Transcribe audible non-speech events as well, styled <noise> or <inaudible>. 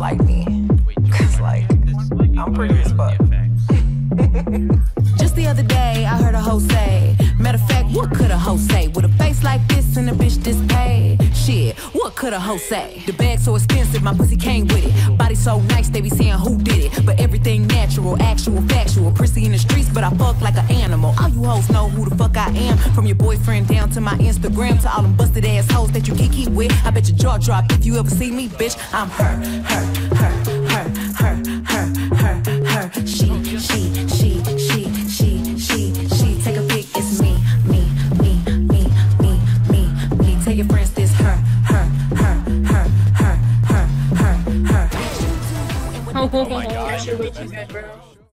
like me. Cause like, I'm pretty as fuck. Just the other day, I heard a hoe say, Matter of fact, what could a hoe say? With a face like this and a bitch this paid? Shit, what could a hoe say? The bag so expensive, my pussy came with it. So nice, they be saying who did it. But everything natural, actual, factual. Prissy in the streets, but I fuck like an animal. All you hoes know who the fuck I am. From your boyfriend down to my Instagram to all them busted ass hoes that you kiki with. I bet your jaw drop if you ever see me, bitch. I'm her, her, her, her, her, her, her, her. She, she, she, she, she, she, she. Take a pic, it's me, me, me, me, me, me, me. Tell your friends this her, her, her, oh my gosh. <laughs> You're way too good, bro.